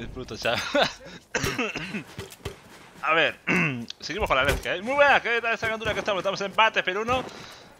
Disfruto, chaval. A ver, seguimos con la alergia. ¿eh? Muy buena, ¿qué tal esta cantura que estamos? Estamos en empate, pero uno.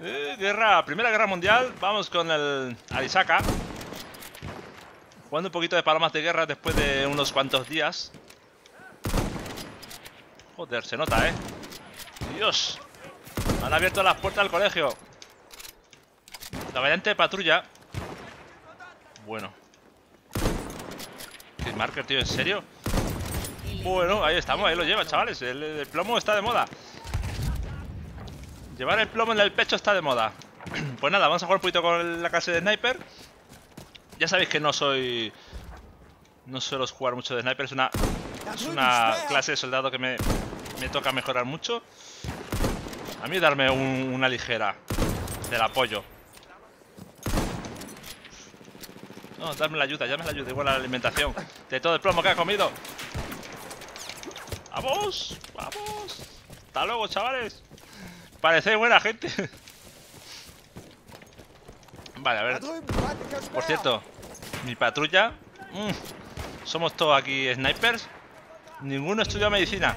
Eh, guerra, Primera Guerra Mundial. Vamos con el Arisaka. Jugando un poquito de palomas de guerra después de unos cuantos días. Joder, se nota, ¿eh? Dios. Han abierto las puertas del colegio. La variante de patrulla. Bueno. ¿Qué marker, tío? ¿En serio? Bueno, ahí estamos, ahí lo lleva, chavales. El, el, plomo está de moda. Llevar el plomo en el pecho está de moda. Pues nada, vamos a jugar un poquito con la clase de sniper. Ya sabéis que no soy... No suelo jugar mucho de sniper, es una, es una clase de soldado que me, me toca mejorar mucho. A mí darme un, una ligera del apoyo. No, darme la ayuda, ya la ayuda, igual a la alimentación. De todo el plomo que ha comido. ¡Vamos! ¡Vamos! ¡Hasta luego, chavales! Parece buena gente. Vale, a ver. Por cierto, mi patrulla. Mmm, somos todos aquí snipers. Ninguno estudia medicina.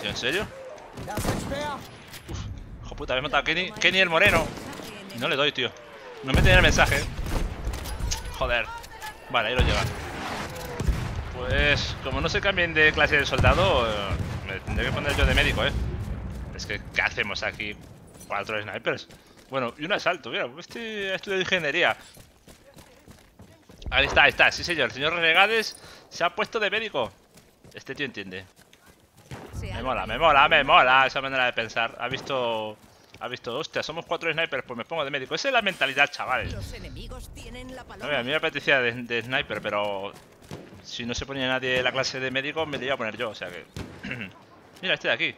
¿Tío, ¿En serio? Uf, hijo puta, me matado a Kenny, Kenny el moreno. No le doy, tío. No me tenía el mensaje. Joder. Vale, ahí lo lleva. Pues, como no se cambien de clase de soldado, eh, me tendré que poner yo de médico, ¿eh? Es que, ¿qué hacemos aquí? Cuatro snipers. Bueno, y un asalto, mira, este ha estudiado ingeniería. Ahí está, ahí está, sí señor. El señor Renegades se ha puesto de médico. Este tío entiende. Me mola, me mola, me mola esa manera de pensar. Ha visto... Ha visto, hostia, somos cuatro snipers, pues me pongo de médico. Esa es la mentalidad, chavales. A, ver, a mí me apetecía de, de sniper, pero si no se ponía nadie en la clase de médico, me le iba a poner yo, o sea que... Mira, este de aquí.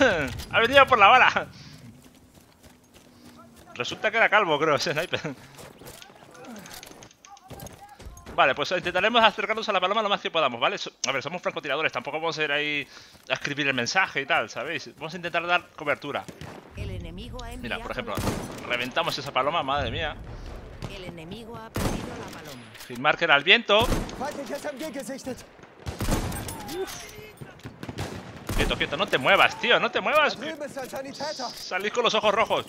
ha venido por la bala. Resulta que era calvo, creo, ese sniper. Vale, pues intentaremos acercarnos a la paloma lo más que podamos, ¿vale? A ver, somos francotiradores, tampoco vamos a ir ahí a escribir el mensaje y tal, ¿sabéis? Vamos a intentar dar cobertura. Mira, por ejemplo, reventamos esa paloma, madre mía. El enemigo ha perdido la paloma. Hitmarker al viento. Quieto, quieto, no te muevas, tío, no te muevas. Salís con los ojos rojos.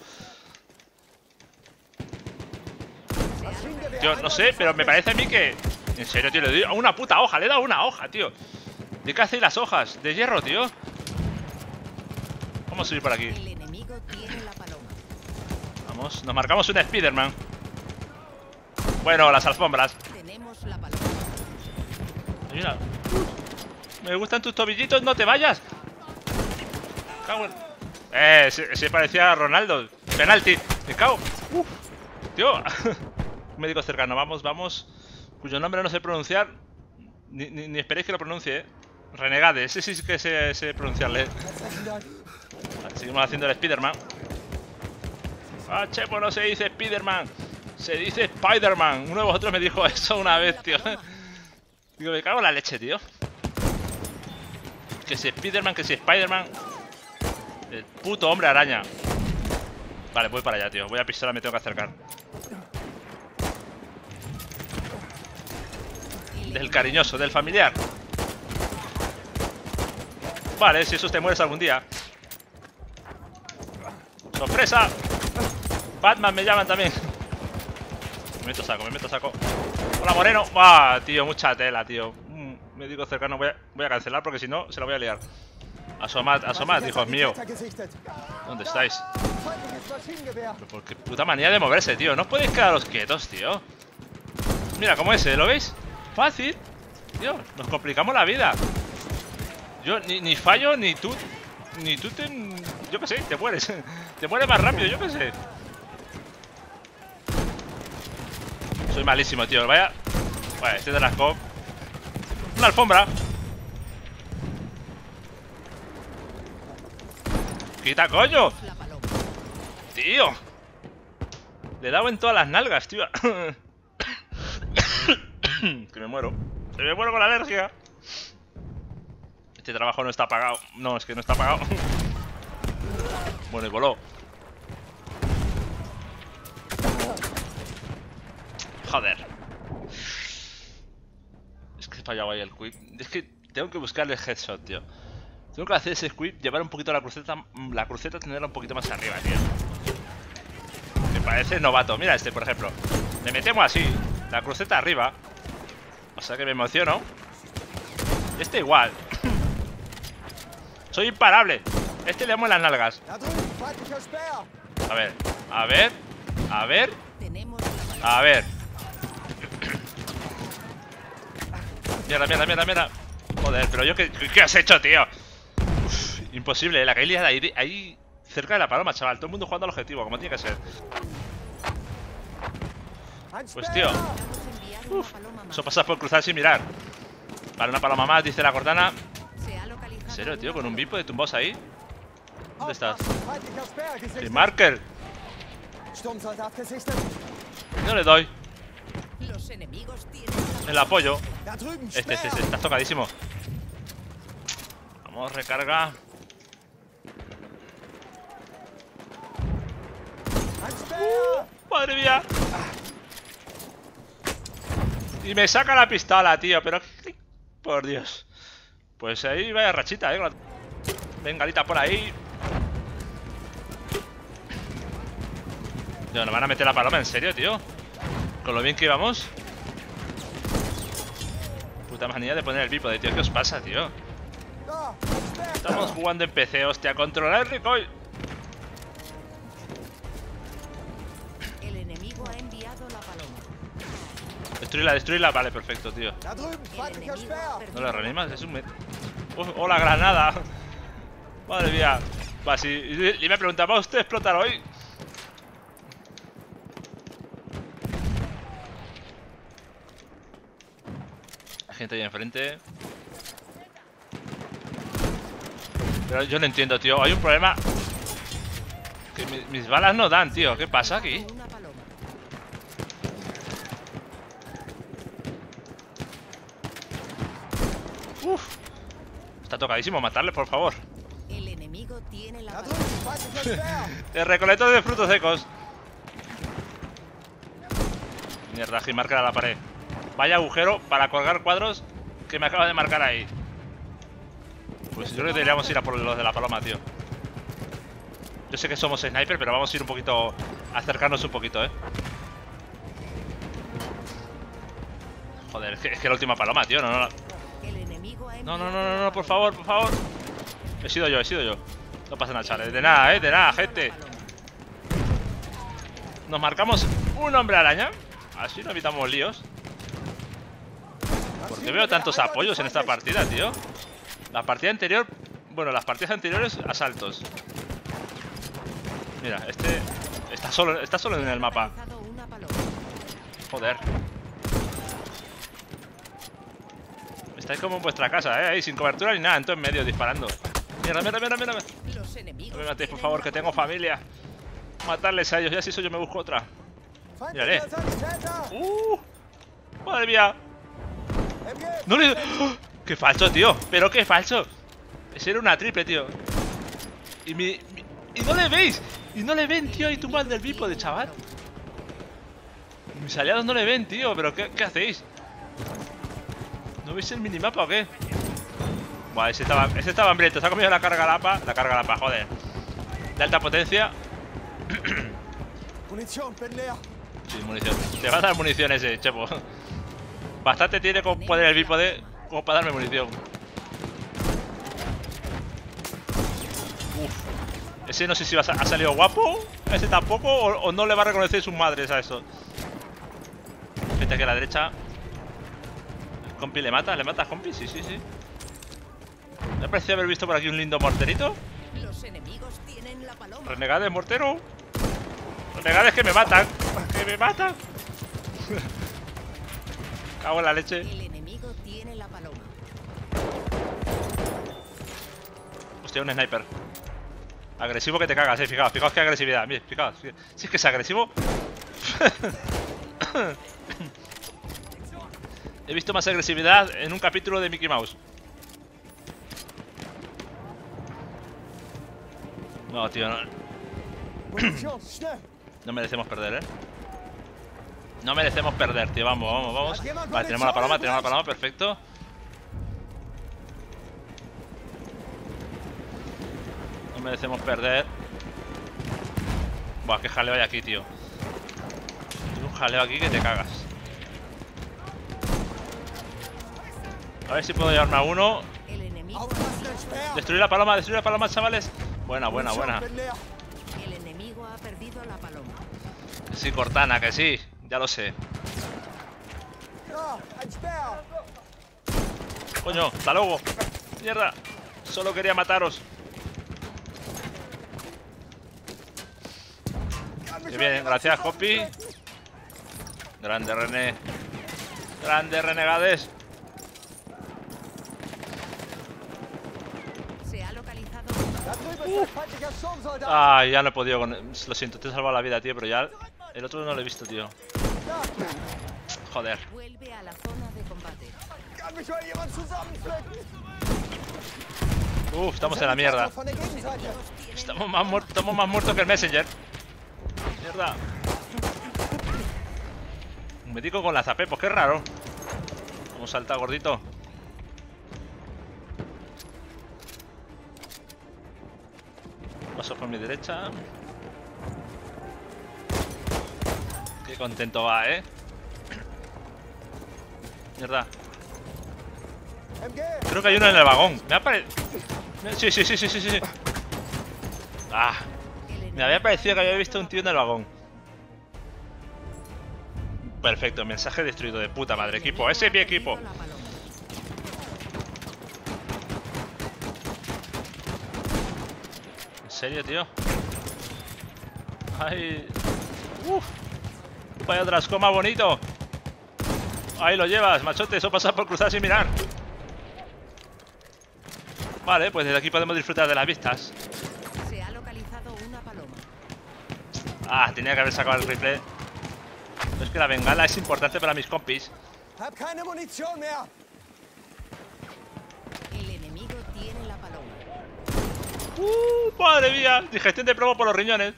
Tío, no sé, pero me parece a mí que... En serio, tío, le doy a una puta hoja, le he dado una hoja, tío. ¿De qué hacéis las hojas? De hierro, tío. Vamos a subir por aquí. Vamos, nos marcamos un Spiderman. Bueno, las alfombras. Mira. Me gustan tus tobillitos, no te vayas. Cago en... Eh, se, se parecía a Ronaldo. Penalti. Me cago. Uf. Tío. Médico cercano. Vamos, vamos. Cuyo nombre no sé pronunciar. Ni, esperéis que lo pronuncie, eh. Renegade. Ese sí que sé, sé pronunciarle. Vale, seguimos haciendo el Spiderman. Ah, chepo, no se dice Spiderman. Se dice Spiderman. Uno de vosotros me dijo eso una vez, tío. Digo, me cago en la leche, tío. Que si Spiderman, que si Spiderman. El puto hombre araña. Vale, voy para allá, tío. Voy a pistola, me tengo que acercar. Del cariñoso, del familiar. Vale, si eso te mueres algún día. ¡Sorpresa! Batman me llaman también. Me meto saco, me meto saco. Hola, Moreno. ¡Ah, tío! Mucha tela, tío. Mm, me digo cercano, voy a, voy a cancelar porque si no, se la voy a liar. Asomad, asomad, hijos míos. ¿Dónde estáis? Pero por qué puta manía de moverse, tío. No podéis quedaros quietos, tío. Mira, como ese, ¿lo veis? Fácil. Tío, nos complicamos la vida. Yo ni, ni fallo, ni tú... Ni tú te... Yo qué sé, te mueres. Te mueres más rápido, yo qué sé. Soy malísimo, tío. Vaya... Vale, este de la scope. Una alfombra. ¡Quita, coño! ¡Tío! Le he dado en todas las nalgas, tío. que me muero. Se me muero con la alergia. Este trabajo no está pagado. No, es que no está pagado. bueno, y voló. Joder. fallado ahí el quick. Es que tengo que buscarle el headshot, tío. Tengo que hacer ese quick, llevar un poquito la cruceta, la cruceta tenerla un poquito más arriba, tío. Me parece novato. Mira este, por ejemplo. Le metemos así, la cruceta arriba. O sea que me emociono. Este igual. Soy imparable. Este le damos las nalgas. A ver, a ver, a ver, la a ver. Mierda, mierda, mierda, mierda. Joder, pero yo, ¿qué, qué has hecho, tío? Imposible, la que hay liada ahí, ahí cerca de la paloma, chaval. Todo el mundo jugando al objetivo, como tiene que ser. Pues, tío. Más. Eso pasa por cruzar sin mirar. Vale, una paloma más, dice la cortana. ¿En serio, tío? Con un bipo de tumbados ahí. ¿Dónde estás? Aufpassen, feindlicher Speer ¡Mi gesichtet! marker! No le doy. El apoyo. Este, este, este, está tocadísimo. Vamos, recarga. Speer! Madre mía. Y me saca la pistola, tío, pero... Por Dios. Pues ahí vaya rachita, eh. Bengalita por ahí. Tío, nos van a meter la paloma, ¿en serio, tío? Con lo bien que íbamos. Puta manía de poner el bípode, tío. ¿Qué os pasa, tío? Estamos jugando en PC, hostia. Controlar el recoil. El enemigo ha enviado la paloma. Destruirla, destruirla. Vale, perfecto, tío. ¿No la reanimas? Es un... met- ¡Oh, la granada! Madre mía. Va, sí. Y me preguntaba, ¿va usted explotar hoy? Hay gente ahí enfrente. Pero yo no entiendo, tío. Hay un problema. Que mi- mis balas no dan, tío. ¿Qué pasa aquí? Una paloma. Uf. Está tocadísimo. Matarle, por favor. El enemigo tiene la! El recolector de frutos secos. Mierda, marca la pared. Vaya agujero para colgar cuadros que me acaba de marcar ahí. Pues yo creo que deberíamos ir a por los de la paloma, tío. Yo sé que somos sniper, pero vamos a ir un poquito... a acercarnos un poquito, ¿eh? Joder, es que, es que la última paloma, tío. No, no, No, no, no, no, no, por favor, por favor. He sido yo, he sido yo. No pasa nada, chavales. De nada, eh, de nada, gente. Nos marcamos un hombre araña. Así no evitamos líos. ¿Por qué veo tantos apoyos en esta partida, tío? La partida anterior... Bueno, las partidas anteriores, asaltos. Mira, este... Está solo, está solo en el mapa. Joder. Estáis como en vuestra casa, ¿eh? Ahí sin cobertura ni nada, en todo en medio disparando. Mierda, mierda. Los enemigos No me matéis, por favor, que tengo familia. Matarles a ellos, ya si eso yo me busco otra. Mírale. ¡Uh! ¡Madre mía! ¡No le... ¡Oh! ¡Qué falso, tío! ¡Pero qué falso! Ese era una triple, tío. Y mi... ¡Y no le veis! ¡Y no le ven, tío! Y tú mal del bipo de chaval. Mis aliados no le ven, tío. ¿Pero qué, qué hacéis? ¿No veis el minimapa o qué? Buah, ese estaba, ese estaba hambriento. Se ha comido la carga lapa. La carga lapa, joder. De alta potencia. Munition, bin leer! Sí, munición. Te va a dar munición ese, chepo. Bastante tiene con poder el bípode como para darme munición. Uf. Ese no sé si va a sa- ha salido guapo. Ese tampoco. O, o no le va a reconocer sus madres a eso. Gente aquí a la derecha. ¿Compi le mata? ¿Le mata Compi? Sí, sí, sí. Me ha parecido haber visto por aquí un lindo morterito. Los enemigos tienen la paloma. Renegades, mortero. Renegades que me matan. Que me matan. Cago en la leche. El enemigo tiene la paloma. Hostia, un sniper. Agresivo que te cagas, eh. Fijaos, fijaos qué agresividad. Mira, fijaos. fijaos. Si es que es agresivo. He visto más agresividad en un capítulo de Mickey Mouse. No, tío, no. No merecemos perder, ¿eh? No merecemos perder, tío. Vamos, vamos, vamos. Vale, tenemos la paloma, tenemos la paloma, perfecto. No merecemos perder. Buah, qué jaleo hay aquí, tío. Tengo un jaleo aquí que te cagas. A ver si puedo llevarme a uno. Destruir la paloma, destruir la paloma, chavales. Buena, buena, buena. el enemigo ha perdido la paloma. Sí, Cortana, que sí. Ya lo sé. Coño, hasta luego. Mierda. Solo quería mataros. Qué bien, gracias, Hoppy. Grande René. Grande Renegades. Se ha localizado Sturmsoldat! Ah, ya no he podido con... Lo siento, te he salvado la vida, tío, pero ya... El otro no lo he visto, tío. Joder. Vuelve a la zona de combate. Uf, estamos en la mierda. Más, estamos más muertos que el Messenger. Mierda. Un médico con la zapé, pues qué raro. Vamos salta, gordito. Paso por mi derecha. Qué contento va, eh. Mierda. Creo que hay uno en el vagón. Me ha parecido. Ah, me había parecido que había visto un tío en el vagón. Perfecto, mensaje destruido de puta madre, equipo. Ese es mi equipo. perdido la paloma. ¿En serio, tío? Ay. Uf. Vaya trascoma bonito. Ahí lo llevas, machote. Eso pasa por cruzar sin mirar. Vale, pues desde aquí podemos disfrutar de las vistas. Se ha localizado una paloma. Ah, tenía que haber sacado el rifle. Es que la bengala es importante para mis compis. Hab keine Munition mehr! El enemigo tiene la paloma. ¡Uh! ¡Madre mía! Digestión de plomo por los riñones.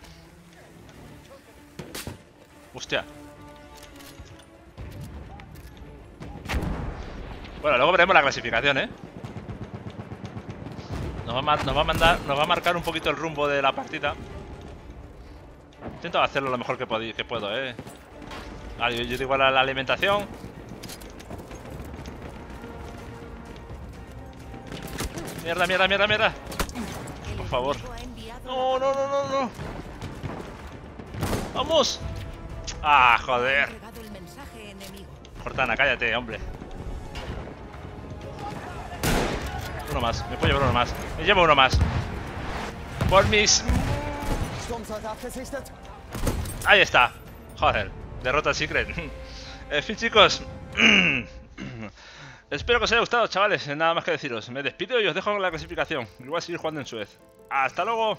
Hostia. Bueno, luego veremos la clasificación, ¿eh? Nos va, a mandar, nos va a marcar un poquito el rumbo de la partida. Intento hacerlo lo mejor que, puedo, ¿eh? Vale, yo, yo digo la alimentación. Mierda, mierda, mierda, mierda. Por favor. No, no, no, no, no. ¡Vamos! Ah, joder. Cortana, cállate, hombre. Uno más, me puedo llevar uno más. Me llevo uno más. Por mis... Ahí está. Joder, derrota secret. En fin, chicos. Espero que os haya gustado, chavales. Nada más que deciros. Me despido y os dejo con la clasificación. Igual seguir jugando en Suez. Hasta luego.